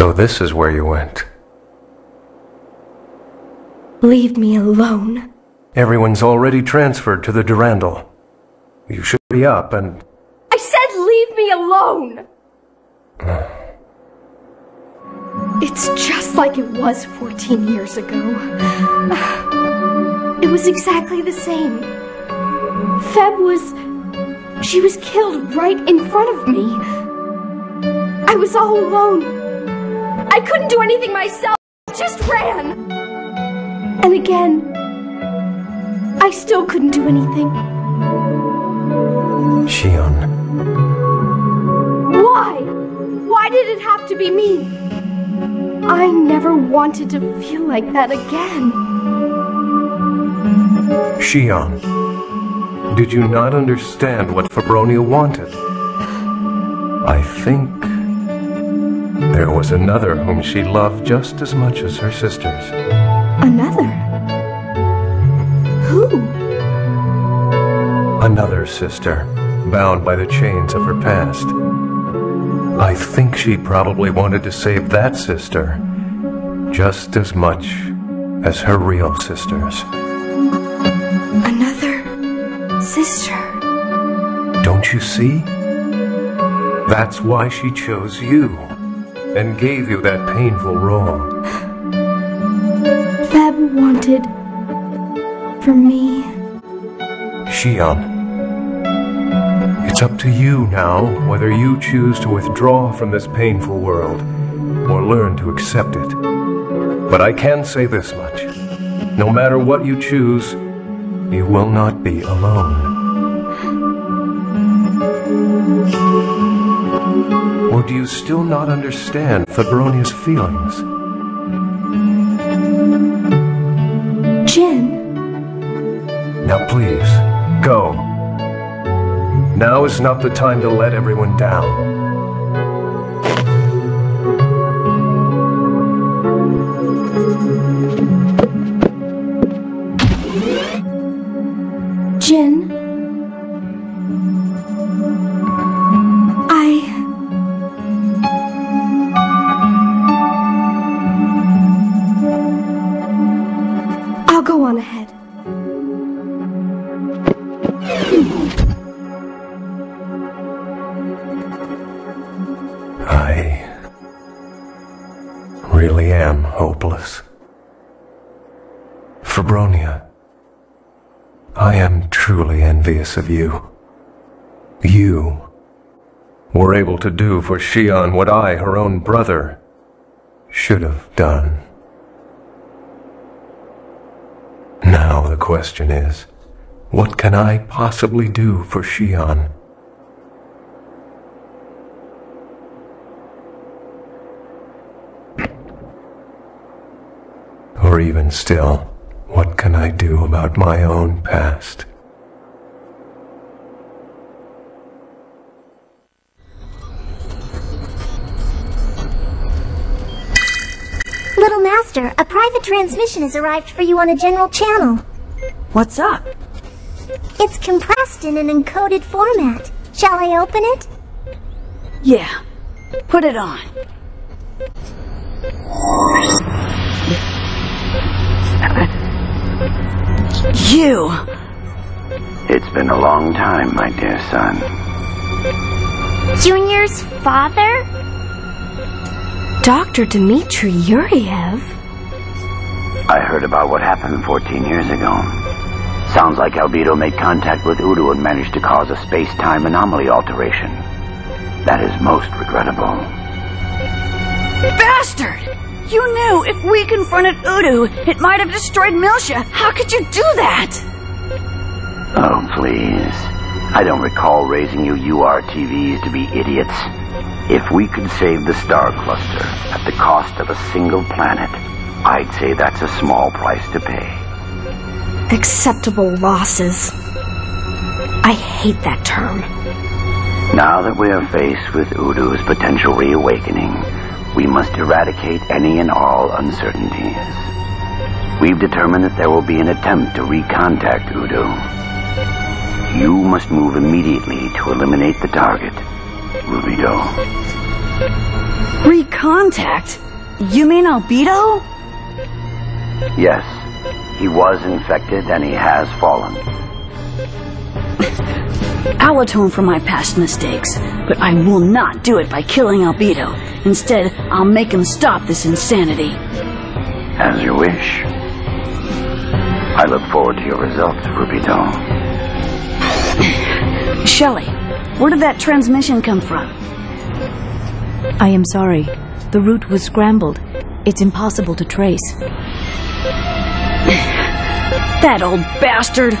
So this is where you went. Leave me alone. Everyone's already transferred to the Durandal. You should be up and... I said leave me alone! it's just like it was 14 years ago. It was exactly the same. Feb was... She was killed right in front of me. I was all alone. I couldn't do anything myself. I just ran. And again, I still couldn't do anything. Shion. Why? Why did it have to be me? I never wanted to feel like that again. Shion. Did you not understand what Febronia wanted? I think there was another whom she loved just as much as her sisters. Another? Who? Another sister, bound by the chains of her past. I think she probably wanted to save that sister just as much as her real sisters. Another sister. Don't you see? That's why she chose you and gave you that painful role. Feb wanted for me. Shion. It's up to you now whether you choose to withdraw from this painful world or learn to accept it. But I can say this much. No matter what you choose, you will not be alone. Or do you still not understand Febronia's feelings? Jin, Now please, go. Now is not the time to let everyone down. I really am hopeless. Febronia, I am truly envious of you. You were able to do for Shion what I, her own brother, should have done. Now the question is, what can I possibly do for Shion? Or even still, what can I do about my own past? Little Master, a private transmission has arrived for you on a general channel. What's up? It's compressed in an encoded format. Shall I open it? Yeah. Put it on. You! It's been a long time, my dear son. Junior's father? Dr. Dmitri Yuriev? I heard about what happened 14 years ago. Sounds like Albedo made contact with Udo and managed to cause a space-time anomaly alteration. That is most regrettable. Bastard! You knew if we confronted Udo, it might have destroyed Miltia. How could you do that? Oh, please. I don't recall raising you URTVs to be idiots. If we could save the star cluster at the cost of a single planet, I'd say that's a small price to pay. Acceptable losses. I hate that term. Now that we are faced with Udo's potential reawakening, we must eradicate any and all uncertainties. We've determined that there will be an attempt to recontact Udo. You must move immediately to eliminate the target, Rubedo. Recontact? You mean Albedo? Yes, he was infected and he has fallen. I'll atone for my past mistakes, but I will not do it by killing Albedo. Instead, I'll make him stop this insanity. As you wish. I look forward to your results, Rubedo. Shelley, where did that transmission come from? I am sorry. The route was scrambled. It's impossible to trace. That old bastard!